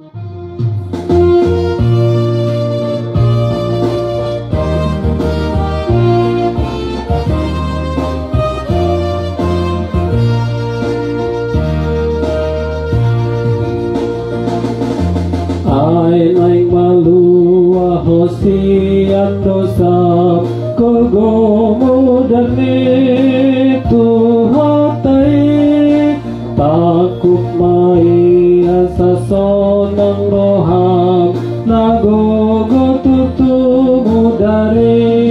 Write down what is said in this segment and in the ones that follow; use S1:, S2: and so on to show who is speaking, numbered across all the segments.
S1: Ai anh malua hosian dosa Kogo mudane tuhatai Takut mai sa sonang roham nagogo tutu mudare.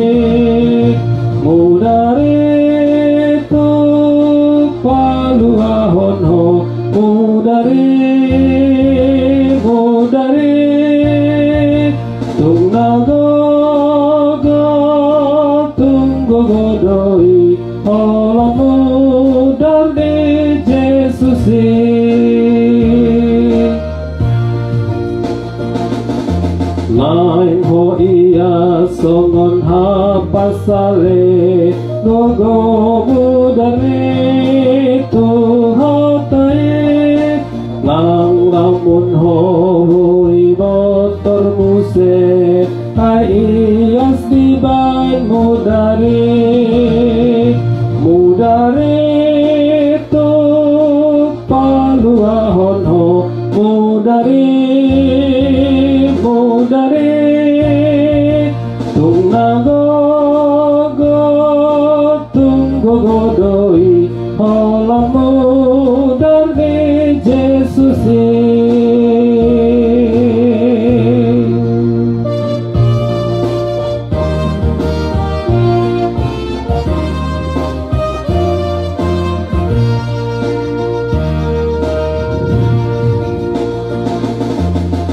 S1: Songon ha pasale Gogo mudare tu hatae Ngang lamun ho motor muse Ai iyas di ban mudare Mudare tu palua hon ho Mudare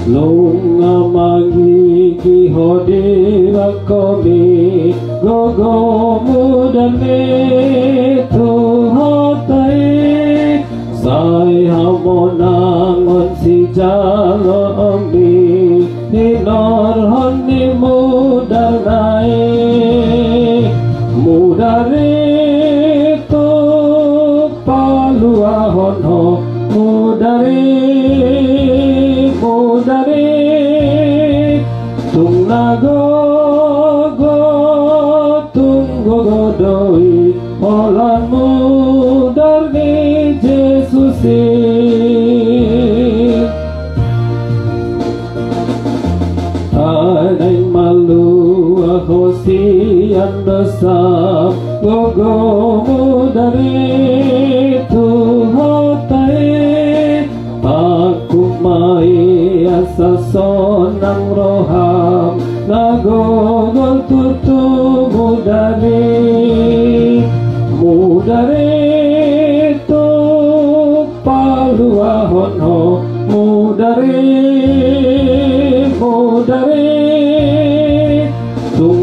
S1: Lunga magni ki hodira komi Gogo mudame to hatai Sai hamonang ngon si jalo ako siyan dosa Gogo mudare tuhatay Aku mai asa sonang roham Nagogol tutu mudare Mudare tu palua honho Mudare Mudare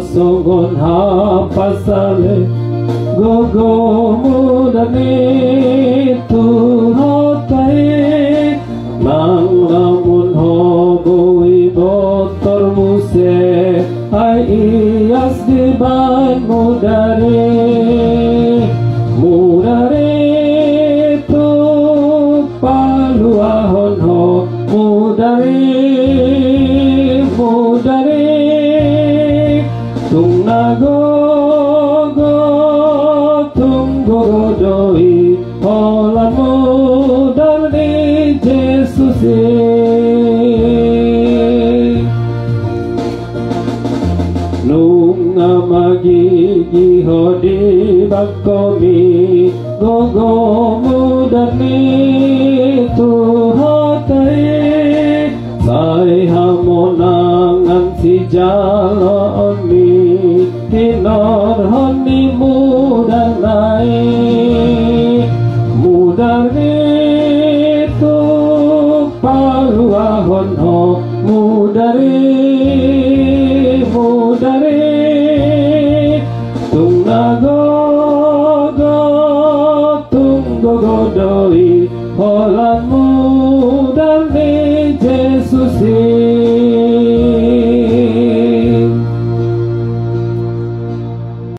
S1: songon ha pasale Gogo mudani tu hotai Nang lamun ho bui botor muse Ai iyas di ban Mudare dê lung ama gi gi ho đi bắc có mi go go mu đa mi tu ho tây sai ha mo na si ja lo mi hi nor mu darimu dari tunggu gogo tunggu gogo di